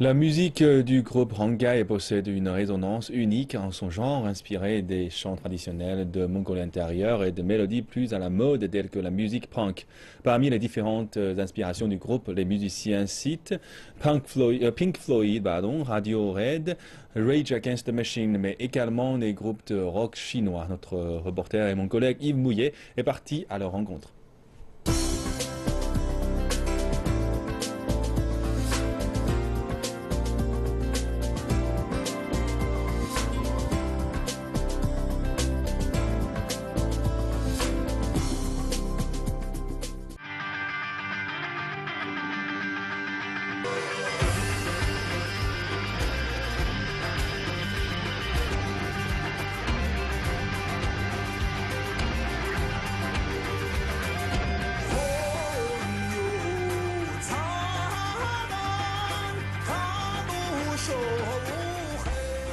La musique du groupe Hangai possède une résonance unique en son genre, inspirée des chants traditionnels de Mongolie intérieure et de mélodies plus à la mode telles que la musique punk. Parmi les différentes inspirations du groupe, les musiciens citent Pink Floyd, euh, Pink Floyd Rage Against the Machine, mais également des groupes de rock chinois. Notre reporter et mon collègue Yves Mouillet est parti à leur rencontre.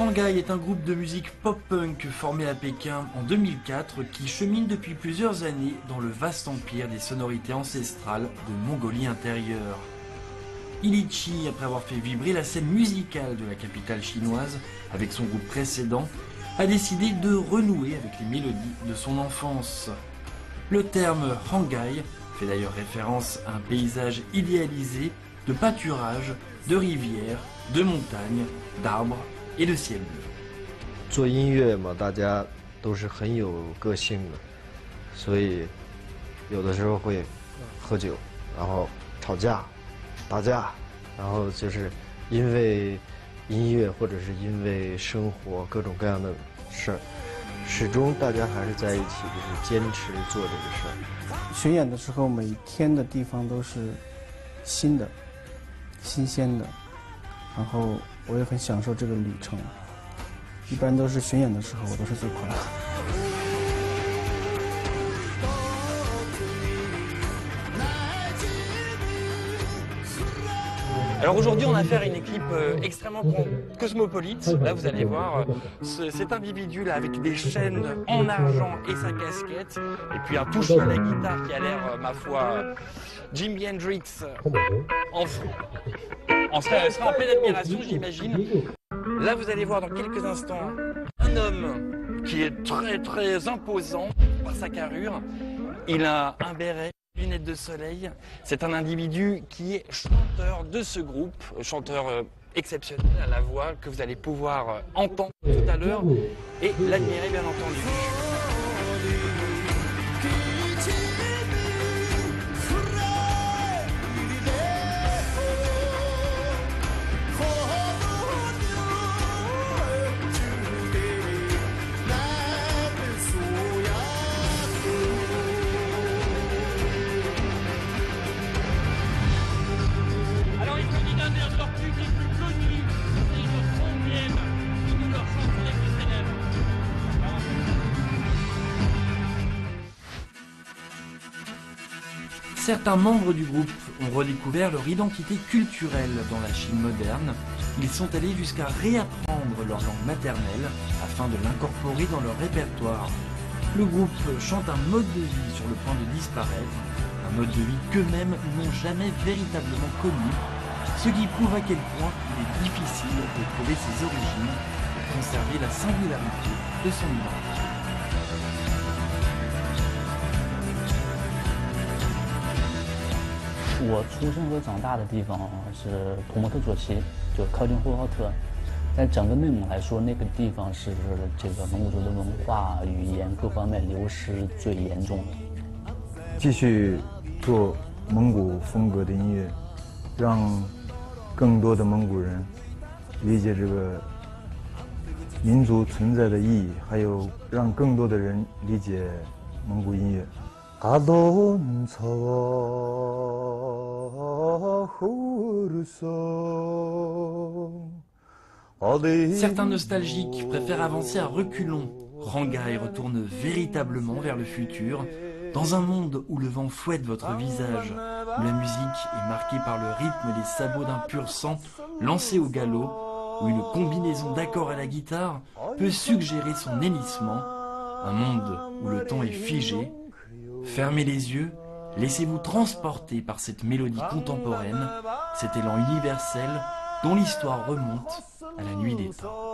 Hangai est un groupe de musique pop-punk formé à Pékin en 2004 qui chemine depuis plusieurs années dans le vaste empire des sonorités ancestrales de Mongolie intérieure. Ilichi, après avoir fait vibrer la scène musicale de la capitale chinoise avec son groupe précédent, a décidé de renouer avec les mélodies de son enfance. Le terme Hangai fait d'ailleurs référence à un paysage idéalisé de pâturage, de rivières, de montagnes, d'arbres et de ciel bleu. 做音乐嘛，大家都是很有个性的，所以有的时候会喝酒，然后吵架、打架，然后就是因为音乐或者是因为生活各种各样的事儿，始终大家还是在一起，就是坚持做这个事儿。巡演的时候，每天的地方都是新的、新鲜的，然后 我也很享受这个旅程。一般都是巡演的时候，我都是最快乐。 Alors aujourd'hui, on a affaire à une équipe euh, extrêmement con- cosmopolite. Là, vous allez voir euh, ce- cet individu là avec des chaînes en argent et sa casquette, et puis un touche à la guitare qui a l'air, euh, ma foi, euh, Jimi Hendrix euh, en fou. On serait, en pleine admiration, j'imagine. Là, vous allez voir dans quelques instants un homme qui est très très imposant par sa carrure. Il a un béret, lunettes de soleil. C'est un individu qui est chanteur de ce groupe, chanteur euh, exceptionnel à la voix que vous allez pouvoir euh, entendre tout à l'heure et l'admirer bien entendu. Certains membres du groupe ont redécouvert leur identité culturelle dans la Chine moderne. Ils sont allés jusqu'à réapprendre leur langue maternelle afin de l'incorporer dans leur répertoire. Le groupe chante un mode de vie sur le point de disparaître, un mode de vie qu'eux-mêmes n'ont jamais véritablement connu, ce qui prouve à quel point il est difficile de trouver ses origines et conserver la singularité de son identité. 我出生和长大的地方是图莫特左旗，就靠近呼和浩特。在整个内蒙来说，那个地方是这个蒙古族的文化、语言各方面流失最严重的。继续做蒙古风格的音乐，让更多的蒙古人理解这个民族存在的意义，还有让更多的人理解蒙古音乐。Certains nostalgiques préfèrent avancer à reculons. Rangai retourne véritablement vers le futur, dans un monde où le vent fouette votre visage, où la musique est marquée par le rythme des sabots d'un pur sang lancés au galop, où une combinaison d'accords à la guitare peut suggérer son hennissement, un monde où le temps est figé, Fermez les yeux, laissez-vous transporter par cette mélodie contemporaine, cet élan universel dont l'histoire remonte à la nuit des temps.